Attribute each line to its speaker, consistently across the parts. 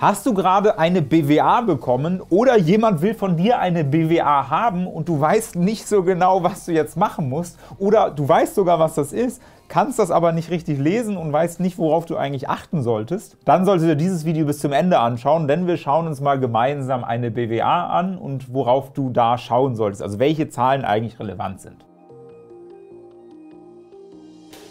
Speaker 1: Hast du gerade eine BWA bekommen oder jemand will von dir eine BWA haben und du weißt nicht so genau, was du jetzt machen musst oder du weißt sogar, was das ist, kannst das aber nicht richtig lesen und weißt nicht, worauf du eigentlich achten solltest, dann solltest du dieses Video bis zum Ende anschauen, denn wir schauen uns mal gemeinsam eine BWA an und worauf du da schauen solltest, also welche Zahlen eigentlich relevant sind.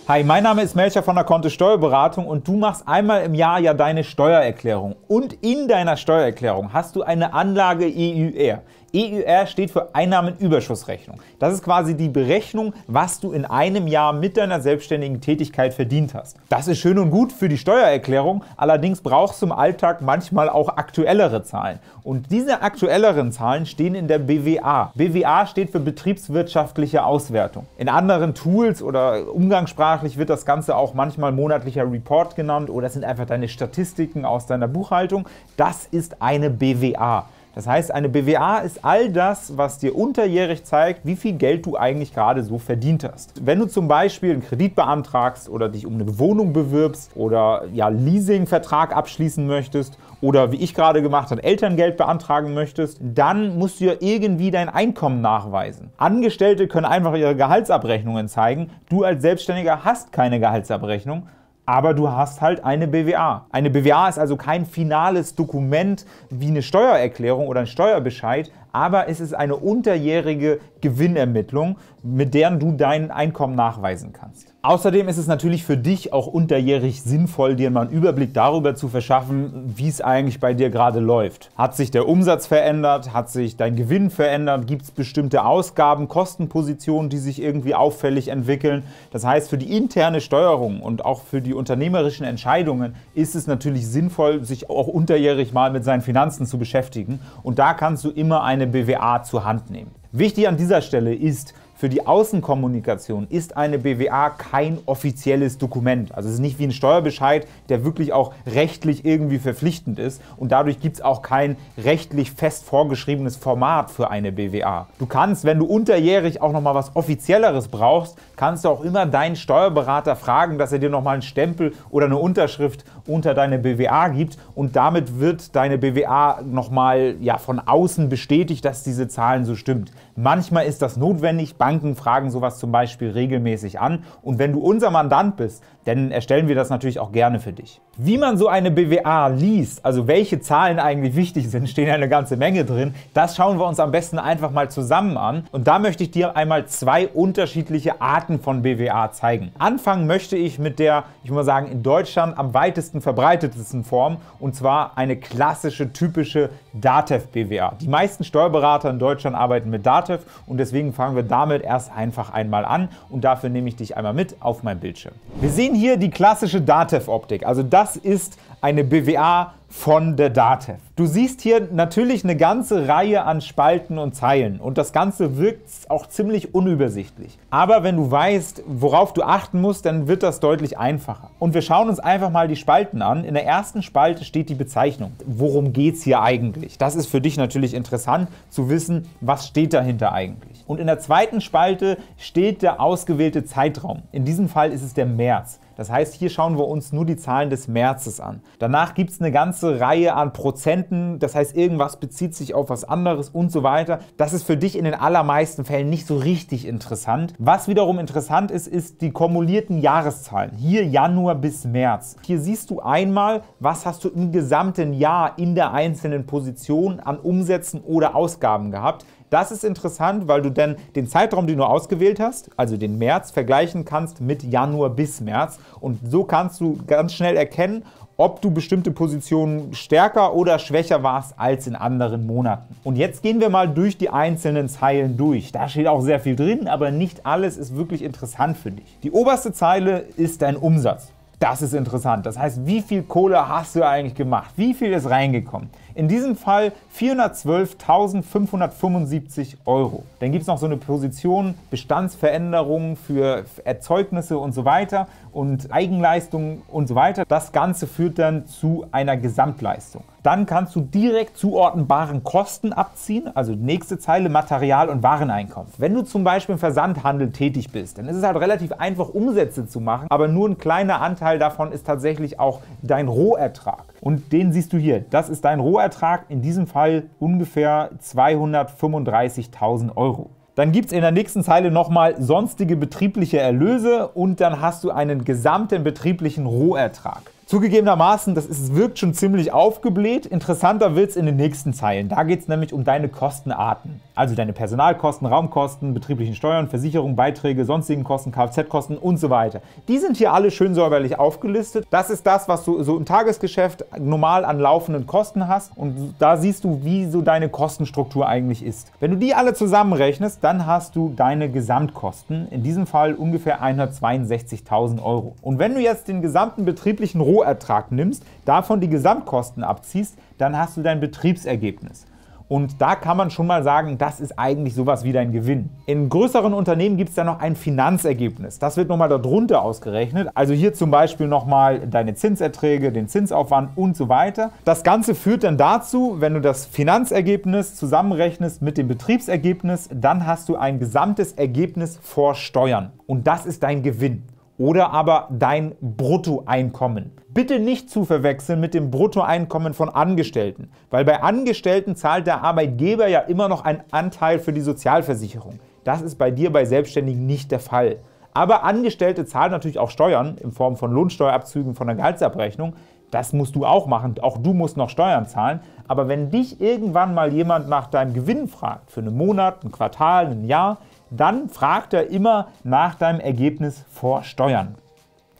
Speaker 1: Hi, mein Name ist Melcher von der Kontist Steuerberatung und du machst einmal im Jahr ja deine Steuererklärung. Und in deiner Steuererklärung hast du eine Anlage EUR. EUR steht für Einnahmenüberschussrechnung. Das ist quasi die Berechnung, was du in einem Jahr mit deiner selbstständigen Tätigkeit verdient hast. Das ist schön und gut für die Steuererklärung, allerdings brauchst du im Alltag manchmal auch aktuellere Zahlen. Und diese aktuelleren Zahlen stehen in der BWA. BWA steht für betriebswirtschaftliche Auswertung. In anderen Tools oder umgangssprachlich wird das Ganze auch manchmal monatlicher Report genannt oder es sind einfach deine Statistiken aus deiner Buchhaltung. Das ist eine BWA. Das heißt, eine BWA ist all das, was dir unterjährig zeigt, wie viel Geld du eigentlich gerade so verdient hast. Wenn du zum Beispiel einen Kredit beantragst oder dich um eine Wohnung bewirbst oder ja, Leasingvertrag abschließen möchtest oder wie ich gerade gemacht habe, Elterngeld beantragen möchtest, dann musst du ja irgendwie dein Einkommen nachweisen. Angestellte können einfach ihre Gehaltsabrechnungen zeigen. Du als Selbstständiger hast keine Gehaltsabrechnung aber du hast halt eine BWA. Eine BWA ist also kein finales Dokument wie eine Steuererklärung oder ein Steuerbescheid, aber es ist eine unterjährige Gewinnermittlung, mit der du dein Einkommen nachweisen kannst. Außerdem ist es natürlich für dich auch unterjährig sinnvoll, dir mal einen Überblick darüber zu verschaffen, wie es eigentlich bei dir gerade läuft. Hat sich der Umsatz verändert? Hat sich dein Gewinn verändert? Gibt es bestimmte Ausgaben, Kostenpositionen, die sich irgendwie auffällig entwickeln? Das heißt, für die interne Steuerung und auch für die unternehmerischen Entscheidungen ist es natürlich sinnvoll, sich auch unterjährig mal mit seinen Finanzen zu beschäftigen. Und da kannst du immer eine BWA zur Hand nehmen. Wichtig an dieser Stelle ist, für die Außenkommunikation ist eine BWA kein offizielles Dokument. Also es ist nicht wie ein Steuerbescheid, der wirklich auch rechtlich irgendwie verpflichtend ist und dadurch gibt es auch kein rechtlich fest vorgeschriebenes Format für eine BWA. Du kannst, wenn du unterjährig auch nochmal was Offizielleres brauchst, kannst du auch immer deinen Steuerberater fragen, dass er dir nochmal einen Stempel oder eine Unterschrift unter deine BWA gibt und damit wird deine BWA nochmal ja, von außen bestätigt, dass diese Zahlen so stimmt. Manchmal ist das notwendig, Banken fragen sowas zum Beispiel regelmäßig an und wenn du unser Mandant bist, dann erstellen wir das natürlich auch gerne für dich. Wie man so eine BWA liest, also welche Zahlen eigentlich wichtig sind, stehen eine ganze Menge drin, das schauen wir uns am besten einfach mal zusammen an und da möchte ich dir einmal zwei unterschiedliche Arten von BWA zeigen. Anfangen möchte ich mit der, ich muss sagen, in Deutschland am weitesten verbreitetsten Form und zwar eine klassische, typische DATEV BWA. Die meisten Steuerberater in Deutschland arbeiten mit DATEV und deswegen fangen wir damit erst einfach einmal an und dafür nehme ich dich einmal mit auf mein Bildschirm. Wir sehen hier die klassische DATEV-Optik. Also das ist eine BWA von der DATEV. Du siehst hier natürlich eine ganze Reihe an Spalten und Zeilen und das Ganze wirkt auch ziemlich unübersichtlich. Aber wenn du weißt, worauf du achten musst, dann wird das deutlich einfacher. Und wir schauen uns einfach mal die Spalten an. In der ersten Spalte steht die Bezeichnung. Worum geht es hier eigentlich? Das ist für dich natürlich interessant zu wissen, was steht dahinter eigentlich. Und in der zweiten Spalte steht der ausgewählte Zeitraum. In diesem Fall ist es der März. Das heißt, hier schauen wir uns nur die Zahlen des Märzes an. Danach gibt es eine ganze Reihe an Prozenten, das heißt, irgendwas bezieht sich auf was anderes und so weiter. Das ist für dich in den allermeisten Fällen nicht so richtig interessant. Was wiederum interessant ist, ist die kumulierten Jahreszahlen. Hier Januar bis März. Hier siehst du einmal, was hast du im gesamten Jahr in der einzelnen Position an Umsätzen oder Ausgaben gehabt. Das ist interessant, weil du dann den Zeitraum, den du ausgewählt hast, also den März, vergleichen kannst mit Januar bis März. Und so kannst du ganz schnell erkennen, ob du bestimmte Positionen stärker oder schwächer warst als in anderen Monaten. Und jetzt gehen wir mal durch die einzelnen Zeilen durch. Da steht auch sehr viel drin, aber nicht alles ist wirklich interessant für dich. Die oberste Zeile ist dein Umsatz. Das ist interessant. Das heißt, wie viel Kohle hast du eigentlich gemacht? Wie viel ist reingekommen? In diesem Fall 412.575 Euro. Dann gibt es noch so eine Position Bestandsveränderungen für Erzeugnisse und so weiter und Eigenleistungen und so weiter. Das Ganze führt dann zu einer Gesamtleistung. Dann kannst du direkt zuordnenbaren Kosten abziehen, also nächste Zeile Material- und Wareneinkommen. Wenn du zum Beispiel im Versandhandel tätig bist, dann ist es halt relativ einfach, Umsätze zu machen, aber nur ein kleiner Anteil davon ist tatsächlich auch dein Rohertrag. Und den siehst du hier. Das ist dein Rohertrag, in diesem Fall ungefähr 235.000 Euro. Dann gibt es in der nächsten Zeile nochmal sonstige betriebliche Erlöse und dann hast du einen gesamten betrieblichen Rohertrag. Zugegebenermaßen, das ist, wirkt schon ziemlich aufgebläht. Interessanter wird es in den nächsten Zeilen. Da geht es nämlich um deine Kostenarten. Also deine Personalkosten, Raumkosten, betrieblichen Steuern, Versicherungen, Beiträge, sonstigen Kosten, Kfz-Kosten und so weiter. Die sind hier alle schön säuberlich aufgelistet. Das ist das, was du so im Tagesgeschäft normal an laufenden Kosten hast. Und da siehst du, wie so deine Kostenstruktur eigentlich ist. Wenn du die alle zusammenrechnest, dann hast du deine Gesamtkosten. In diesem Fall ungefähr 162.000 Euro. Und wenn du jetzt den gesamten betrieblichen Roh Rohertrag nimmst, davon die Gesamtkosten abziehst, dann hast du dein Betriebsergebnis. Und da kann man schon mal sagen, das ist eigentlich sowas wie dein Gewinn. In größeren Unternehmen gibt es dann noch ein Finanzergebnis. Das wird nochmal darunter ausgerechnet. Also hier zum Beispiel nochmal deine Zinserträge, den Zinsaufwand und so weiter. Das Ganze führt dann dazu, wenn du das Finanzergebnis zusammenrechnest mit dem Betriebsergebnis, dann hast du ein gesamtes Ergebnis vor Steuern. Und das ist dein Gewinn oder aber dein Bruttoeinkommen. Bitte nicht zu verwechseln mit dem Bruttoeinkommen von Angestellten, weil bei Angestellten zahlt der Arbeitgeber ja immer noch einen Anteil für die Sozialversicherung. Das ist bei dir bei Selbstständigen nicht der Fall. Aber Angestellte zahlen natürlich auch Steuern in Form von Lohnsteuerabzügen von der Gehaltsabrechnung. Das musst du auch machen. Auch du musst noch Steuern zahlen. Aber wenn dich irgendwann mal jemand nach deinem Gewinn fragt, für einen Monat, ein Quartal, ein Jahr, dann fragt er immer nach deinem Ergebnis vor Steuern.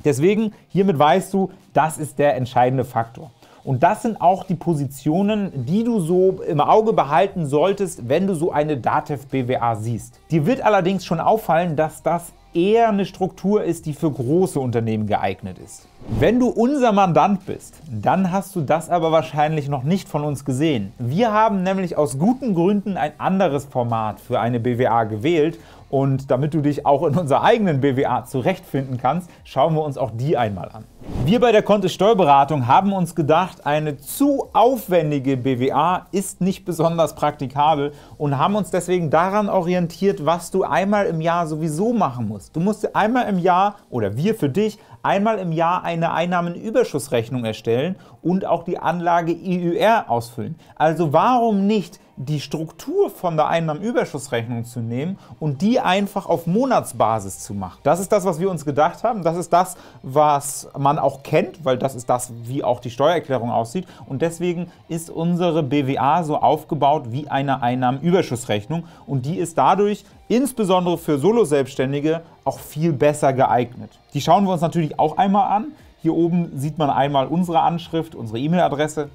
Speaker 1: Deswegen, hiermit weißt du, das ist der entscheidende Faktor. Und das sind auch die Positionen, die du so im Auge behalten solltest, wenn du so eine DATEV BWA siehst. Dir wird allerdings schon auffallen, dass das eher eine Struktur ist, die für große Unternehmen geeignet ist. Wenn du unser Mandant bist, dann hast du das aber wahrscheinlich noch nicht von uns gesehen. Wir haben nämlich aus guten Gründen ein anderes Format für eine BWA gewählt und damit du dich auch in unserer eigenen BWA zurechtfinden kannst, schauen wir uns auch die einmal an. Wir bei der Kontist Steuerberatung haben uns gedacht, eine zu aufwendige BWA ist nicht besonders praktikabel und haben uns deswegen daran orientiert, was du einmal im Jahr sowieso machen musst. Du musst einmal im Jahr oder wir für dich einmal im Jahr eine Einnahmenüberschussrechnung erstellen und auch die Anlage IÜR ausfüllen. Also warum nicht die Struktur von der Einnahmenüberschussrechnung zu nehmen und die einfach auf Monatsbasis zu machen. Das ist das, was wir uns gedacht haben. Das ist das, was man auch kennt, weil das ist das, wie auch die Steuererklärung aussieht. Und deswegen ist unsere BWA so aufgebaut wie eine Einnahmenüberschussrechnung und die ist dadurch insbesondere für Solo-Selbstständige auch viel besser geeignet. Die schauen wir uns natürlich auch einmal an. Hier oben sieht man einmal unsere Anschrift, unsere E-Mail-Adresse.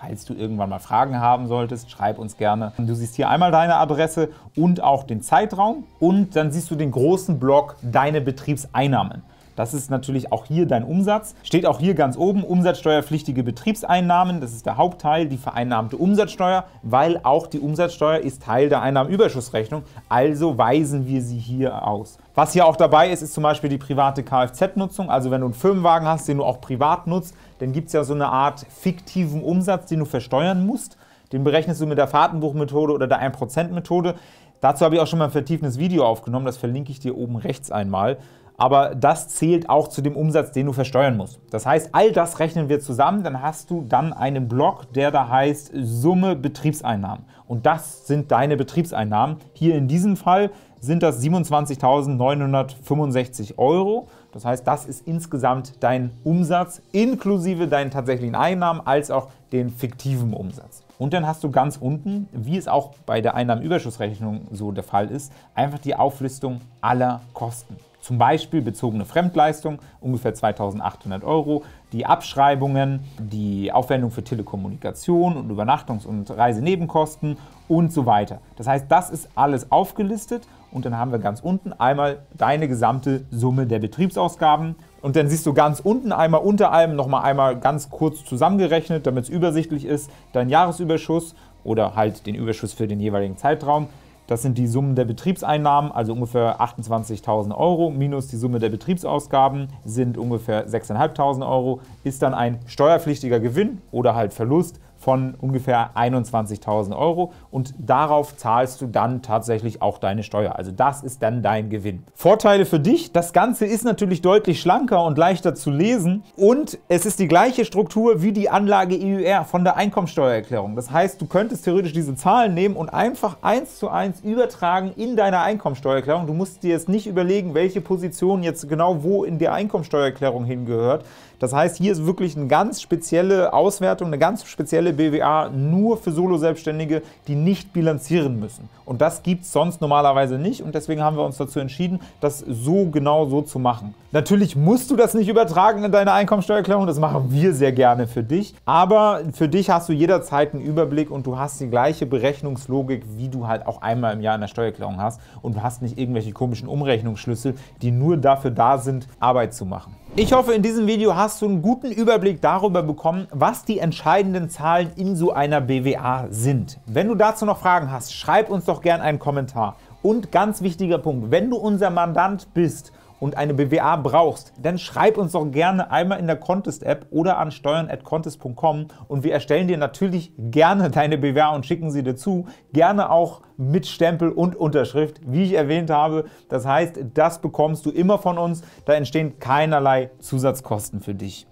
Speaker 1: Falls du irgendwann mal Fragen haben solltest, schreib uns gerne. Du siehst hier einmal deine Adresse und auch den Zeitraum und dann siehst du den großen Block Deine Betriebseinnahmen. Das ist natürlich auch hier dein Umsatz. Steht auch hier ganz oben umsatzsteuerpflichtige Betriebseinnahmen. Das ist der Hauptteil, die vereinnahmte Umsatzsteuer, weil auch die Umsatzsteuer ist Teil der Einnahmenüberschussrechnung. Also weisen wir sie hier aus. Was hier auch dabei ist, ist zum Beispiel die private Kfz-Nutzung. Also wenn du einen Firmenwagen hast, den du auch privat nutzt, dann gibt es ja so eine Art fiktiven Umsatz, den du versteuern musst. Den berechnest du mit der Fahrtenbuchmethode oder der 1%-Methode. Dazu habe ich auch schon mal ein vertiefendes Video aufgenommen, das verlinke ich dir oben rechts einmal aber das zählt auch zu dem Umsatz, den du versteuern musst. Das heißt, all das rechnen wir zusammen, dann hast du dann einen Block, der da heißt Summe Betriebseinnahmen. Und das sind deine Betriebseinnahmen. Hier in diesem Fall sind das 27.965 Euro. Das heißt, das ist insgesamt dein Umsatz inklusive deinen tatsächlichen Einnahmen als auch den fiktiven Umsatz. Und dann hast du ganz unten, wie es auch bei der Einnahmenüberschussrechnung so der Fall ist, einfach die Auflistung aller Kosten. Zum Beispiel bezogene Fremdleistung, ungefähr 2800 Euro, die Abschreibungen, die Aufwendung für Telekommunikation und Übernachtungs- und Reisenebenkosten und so weiter. Das heißt, das ist alles aufgelistet und dann haben wir ganz unten einmal deine gesamte Summe der Betriebsausgaben. Und dann siehst du ganz unten einmal unter allem nochmal einmal ganz kurz zusammengerechnet, damit es übersichtlich ist, dein Jahresüberschuss oder halt den Überschuss für den jeweiligen Zeitraum, das sind die Summen der Betriebseinnahmen, also ungefähr 28.000 Euro, minus die Summe der Betriebsausgaben sind ungefähr 6.500 Euro, ist dann ein steuerpflichtiger Gewinn oder halt Verlust von ungefähr 21.000 Euro und darauf zahlst du dann tatsächlich auch deine Steuer. Also das ist dann dein Gewinn. Vorteile für dich, das Ganze ist natürlich deutlich schlanker und leichter zu lesen und es ist die gleiche Struktur wie die Anlage EUR von der Einkommensteuererklärung. Das heißt, du könntest theoretisch diese Zahlen nehmen und einfach eins zu eins übertragen in deine Einkommensteuererklärung. Du musst dir jetzt nicht überlegen, welche Position jetzt genau wo in der Einkommensteuererklärung hingehört. Das heißt, hier ist wirklich eine ganz spezielle Auswertung, eine ganz spezielle BWA nur für Solo-Selbstständige, die nicht bilanzieren müssen. Und das gibt es sonst normalerweise nicht und deswegen haben wir uns dazu entschieden, das so genau so zu machen. Natürlich musst du das nicht übertragen in deine Einkommensteuererklärung, das machen wir sehr gerne für dich, aber für dich hast du jederzeit einen Überblick und du hast die gleiche Berechnungslogik, wie du halt auch einmal im Jahr in der Steuererklärung hast und du hast nicht irgendwelche komischen Umrechnungsschlüssel, die nur dafür da sind, Arbeit zu machen. Ich hoffe, in diesem Video hast du einen guten Überblick darüber bekommen, was die entscheidenden Zahlen in so einer BWA sind. Wenn du dazu noch Fragen hast, schreib uns doch gerne einen Kommentar. Und ganz wichtiger Punkt, wenn du unser Mandant bist und eine BWA brauchst, dann schreib uns doch gerne einmal in der Contest-App oder an steuern.contest.com und wir erstellen dir natürlich gerne deine BWA und schicken sie dir zu. Gerne auch mit Stempel und Unterschrift, wie ich erwähnt habe. Das heißt, das bekommst du immer von uns. Da entstehen keinerlei Zusatzkosten für dich.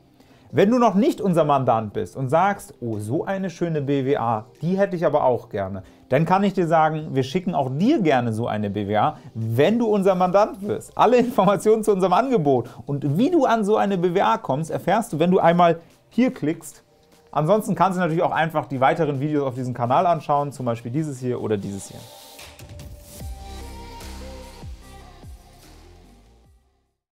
Speaker 1: Wenn du noch nicht unser Mandant bist und sagst, oh, so eine schöne BWA, die hätte ich aber auch gerne, dann kann ich dir sagen, wir schicken auch dir gerne so eine BWA, wenn du unser Mandant wirst. Alle Informationen zu unserem Angebot und wie du an so eine BWA kommst, erfährst du, wenn du einmal hier klickst. Ansonsten kannst du natürlich auch einfach die weiteren Videos auf diesem Kanal anschauen, zum Beispiel dieses hier oder dieses hier.